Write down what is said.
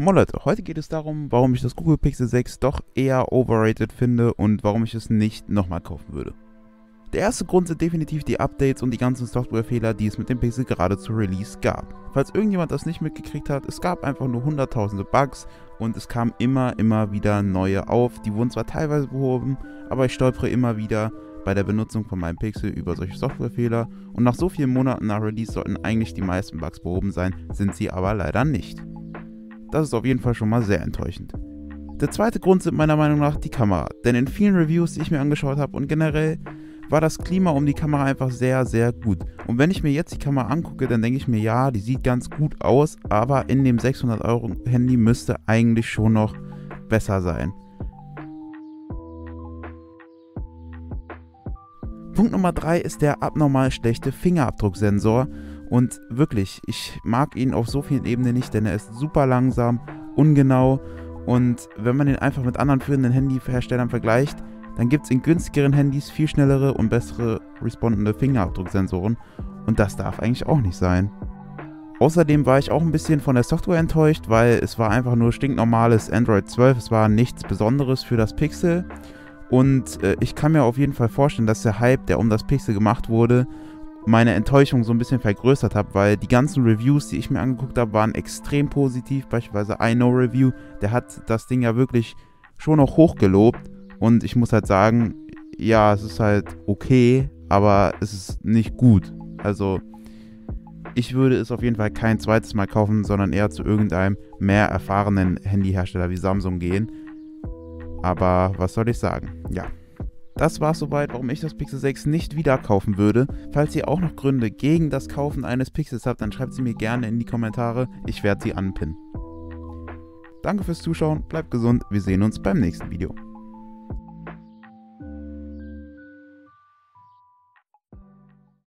Moin Leute, heute geht es darum, warum ich das Google Pixel 6 doch eher overrated finde und warum ich es nicht nochmal kaufen würde. Der erste Grund sind definitiv die Updates und die ganzen Softwarefehler, die es mit dem Pixel gerade zu Release gab. Falls irgendjemand das nicht mitgekriegt hat, es gab einfach nur hunderttausende Bugs und es kamen immer, immer wieder neue auf. Die wurden zwar teilweise behoben, aber ich stolpere immer wieder bei der Benutzung von meinem Pixel über solche Softwarefehler und nach so vielen Monaten nach Release sollten eigentlich die meisten Bugs behoben sein, sind sie aber leider nicht. Das ist auf jeden Fall schon mal sehr enttäuschend. Der zweite Grund sind meiner Meinung nach die Kamera, denn in vielen Reviews, die ich mir angeschaut habe und generell war das Klima um die Kamera einfach sehr, sehr gut. Und wenn ich mir jetzt die Kamera angucke, dann denke ich mir, ja, die sieht ganz gut aus, aber in dem 600 Euro Handy müsste eigentlich schon noch besser sein. Punkt Nummer 3 ist der abnormal schlechte Fingerabdrucksensor. Und wirklich, ich mag ihn auf so vielen Ebenen nicht, denn er ist super langsam, ungenau. Und wenn man ihn einfach mit anderen führenden Handyherstellern vergleicht, dann gibt es in günstigeren Handys viel schnellere und bessere respondende Fingerabdrucksensoren. Und das darf eigentlich auch nicht sein. Außerdem war ich auch ein bisschen von der Software enttäuscht, weil es war einfach nur stinknormales Android 12. Es war nichts Besonderes für das Pixel. Und äh, ich kann mir auf jeden Fall vorstellen, dass der Hype, der um das Pixel gemacht wurde, meine Enttäuschung so ein bisschen vergrößert habe, weil die ganzen Reviews, die ich mir angeguckt habe, waren extrem positiv. Beispielsweise I Know Review, der hat das Ding ja wirklich schon noch hochgelobt. Und ich muss halt sagen, ja, es ist halt okay, aber es ist nicht gut. Also ich würde es auf jeden Fall kein zweites Mal kaufen, sondern eher zu irgendeinem mehr erfahrenen Handyhersteller wie Samsung gehen. Aber was soll ich sagen? Ja. Das war soweit, warum ich das Pixel 6 nicht wieder kaufen würde. Falls ihr auch noch Gründe gegen das Kaufen eines Pixels habt, dann schreibt sie mir gerne in die Kommentare. Ich werde sie anpinnen. Danke fürs Zuschauen, bleibt gesund, wir sehen uns beim nächsten Video.